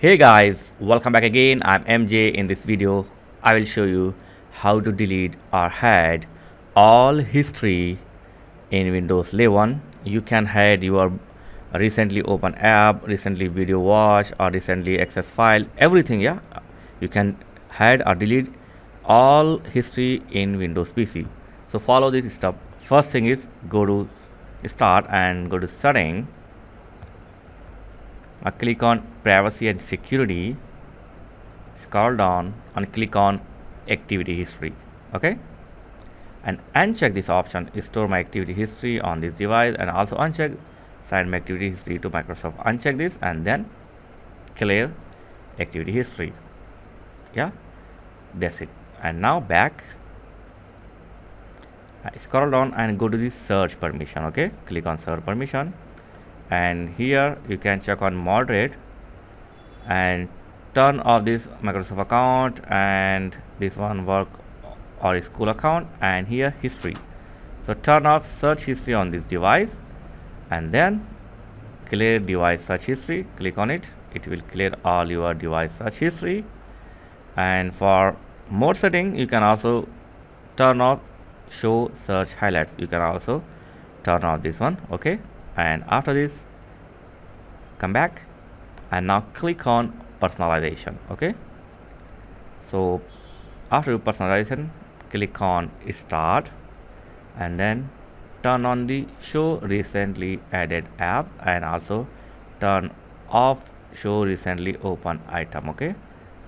hey guys welcome back again. I'm mj in this video i will show you how to delete or hide all history in windows 11 you can hide your recently open app recently video watch or recently access file everything yeah? You can hide or delete all history in windows pc so follow this step. First thing is go to start and go to setting now click on privacy and security scroll down and click on activity history okay? And uncheck this option store my activity history on this device and also uncheck send my activity history to microsoft. Uncheck this and then clear activity history. Yeah that's it. And now back. Uh, scroll down and go to the search permission okay? Click on search permission and here you can check on moderate and turn off this microsoft account and this one work or school account and here history. So turn off search history on this device and then clear device search history. Click on it. It will clear all your device search history. And for more setting you can also turn off show search highlights. You can also turn off this one okay and after this come back and now click on personalization okay? So after personalization click on start and then turn on the show recently added app and also turn off show recently open item okay?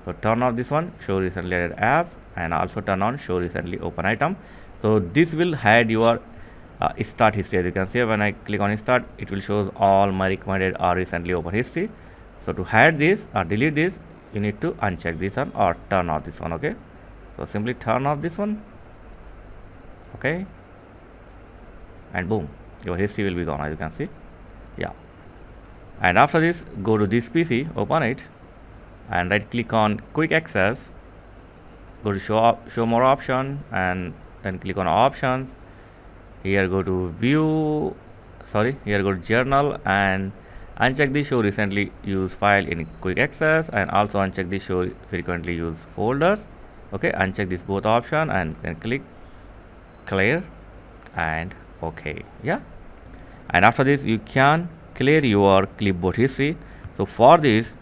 So turn off this one show recently added apps and also turn on show recently open item. So this will hide your uh, start history as you can see when I click on start it will show all my recommended or recently open history. So to hide this or delete this you need to uncheck this one or turn off this one okay? So simply turn off this one okay? And boom your history will be gone as you can see. Yeah. And after this go to this PC open it and right click on quick access. Go to show show more option and then click on options here go to view sorry here go to journal and uncheck the show recently used file in quick access and also uncheck the show frequently used folders. Okay uncheck this both option and then click clear and okay yeah. And after this you can clear your clipboard history. So for this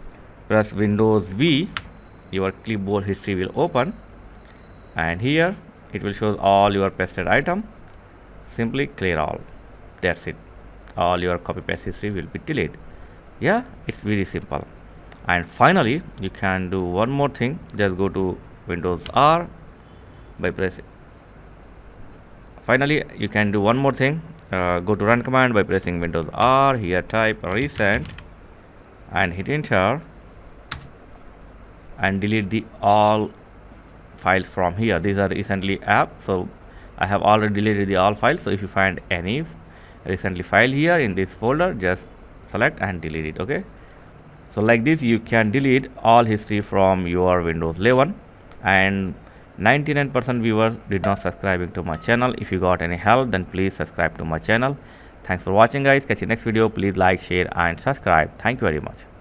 press windows v. Your clipboard history will open. And here it will show all your pasted item simply clear all. That's it. All your copy paste history will be deleted. Yeah it's very simple. And finally you can do one more thing. Just go to windows r by pressing finally you can do one more thing. Uh, go to run command by pressing windows r. Here type recent and hit enter and delete the all files from here. These are recently app so I have already deleted the all files so if you find any recently file here in this folder just select and delete it okay? So like this you can delete all history from your windows 11 and 99% viewers did not subscribing to my channel. If you got any help then please subscribe to my channel. Thanks for watching guys. Catch you next video. Please like share and subscribe. Thank you very much